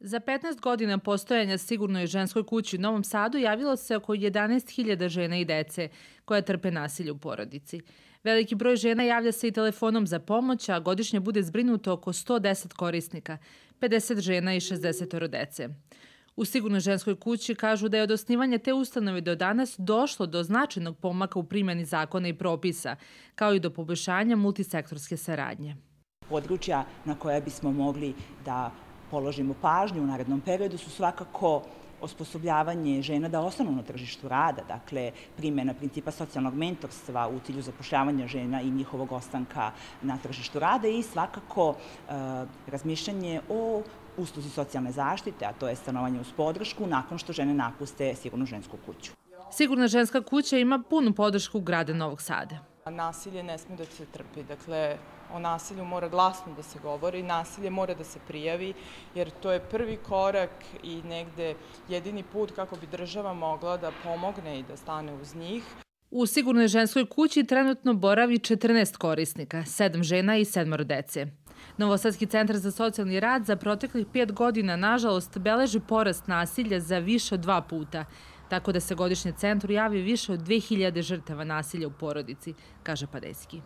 Za 15 godina postojanja sigurnoj ženskoj kući u Novom Sadu javilo se oko 11.000 žena i dece koja trpe nasilje u porodici. Veliki broj žena javlja se i telefonom za pomoć, a godišnje bude zbrinuto oko 110 korisnika, 50 žena i 60 dece. U Sigurnoj ženskoj kući kažu da je od osnivanja te ustanove do danas došlo do značajnog pomaka u primjeni zakona i propisa, kao i do poboljšanja multisektorske saradnje. Područja na koja bismo mogli da položimo pažnju u narednom periodu su svakako osposobljavanje žena da ostanu na tržištu rada, dakle primjena principa socijalnog mentorstva u cilju zapošljavanja žena i njihovog ostanka na tržištu rada i svakako e, razmišljanje o usluzi socijalne zaštite, a to je stanovanje uz podršku nakon što žene napuste sigurnu žensku kuću. Sigurna ženska kuća ima punu podršku grada Novog Sada. Nasilje ne sme da se trpi, dakle o nasilju mora glasno da se govori, nasilje mora da se prijavi, jer to je prvi korak i negde jedini put kako bi država mogla da pomogne i da stane uz njih. U Sigurnoj ženskoj kući trenutno boravi 14 korisnika, 7 žena i 7 dece. Novosadski centar za socijalni rad za proteklih pet godina, nažalost, beleži porast nasilja za više od dva puta, tako da se godišnje centru javi više od 2000 žrtava nasilja u porodici, kaže Padejski.